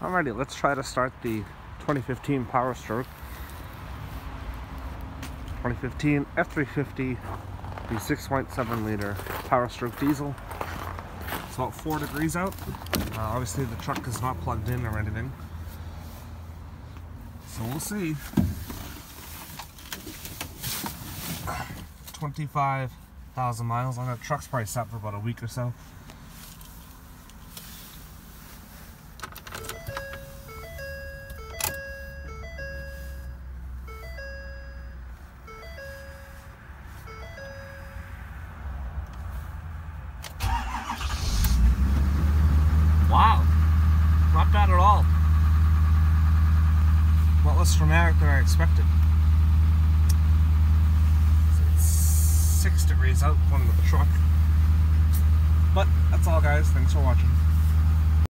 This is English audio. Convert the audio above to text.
Alrighty, let's try to start the 2015 Power Stroke. 2015 F350, the 6.7 liter Power Stroke diesel. It's about 4 degrees out. Uh, obviously the truck is not plugged in or anything. So we'll see. 25,000 miles on the truck's probably sat for about a week or so. A lot less dramatic than I expected. It's six degrees out to the truck. But that's all guys, thanks for watching.